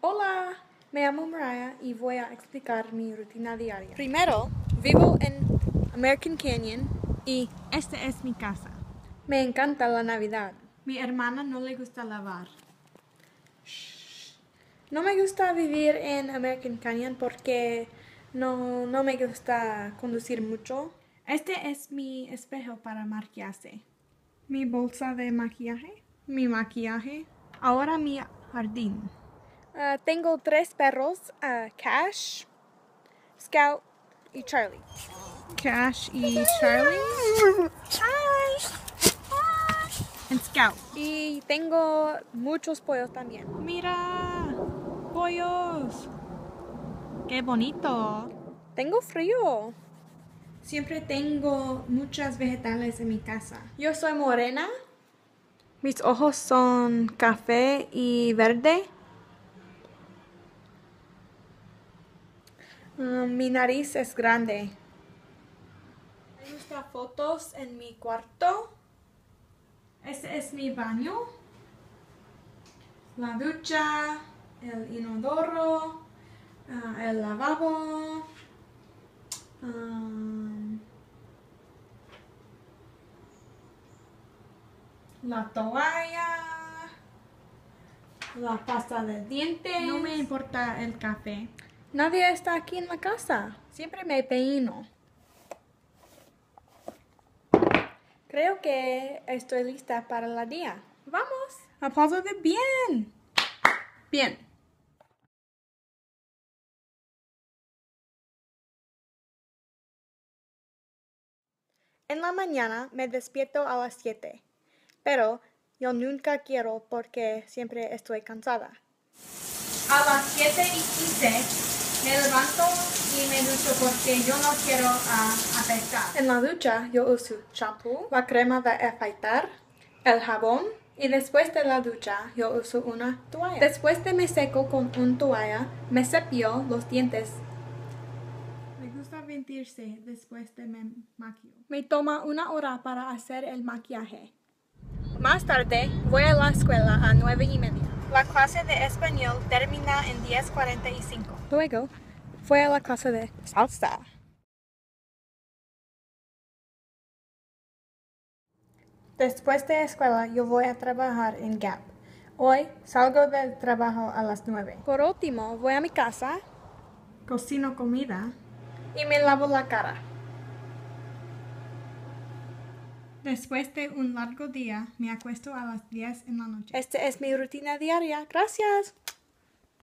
Hola, me llamo Mariah y voy a explicar mi rutina diaria. Primero, vivo en American Canyon y Esta es mi casa. me encanta la Navidad. Mi hermana no le gusta lavar. No me gusta vivir en American Canyon porque no, no me gusta conducir mucho. Este es mi espejo para maquillarse. Mi bolsa de maquillaje. Mi maquillaje. Ahora mi jardín. Ah, tengo tres perros, ah, Cash, Scout y Charlie. Cash y Charlie. And Scout. Y tengo muchos pollos también. Mira, pollos. Qué bonito. Tengo frío. Siempre tengo muchas vegetales en mi casa. Yo soy morena. Mis ojos son café y verde. Ah, mi nariz es grande. Me gustan fotos en mi cuarto. Este es mi baño. La ducha, el inodoro, ah, el lavabo. um, la toalla. La pasta de dientes. No me importa el café. Nadie está aquí en la casa. Siempre me peino. Creo que estoy lista para el día. Vamos. Aplauso de bien. Bien. En la mañana me despierto a las 7, pero yo nunca quiero porque siempre estoy cansada. A las 7 y 15 me levanto y me ducho porque yo no quiero ah, afectar. En la ducha yo uso champú, la crema de afeitar, el jabón y después de la ducha yo uso una toalla. Después de me seco con una toalla, me cepillo los dientes. Me gusta vestirse después de me maquillo. Me toma una hora para hacer el maquillaje. Más tarde voy a la escuela a nueve y media. La clase de español termina en 10.45. Luego fui a la clase de salsa. Después de escuela yo voy a trabajar en Gap. Hoy salgo del trabajo a las 9. Por último, voy a mi casa Cocino comida. y me lavo la cara. Después de un largo día, me acuesto a las 10 en la noche. Esta es mi rutina diaria. Gracias.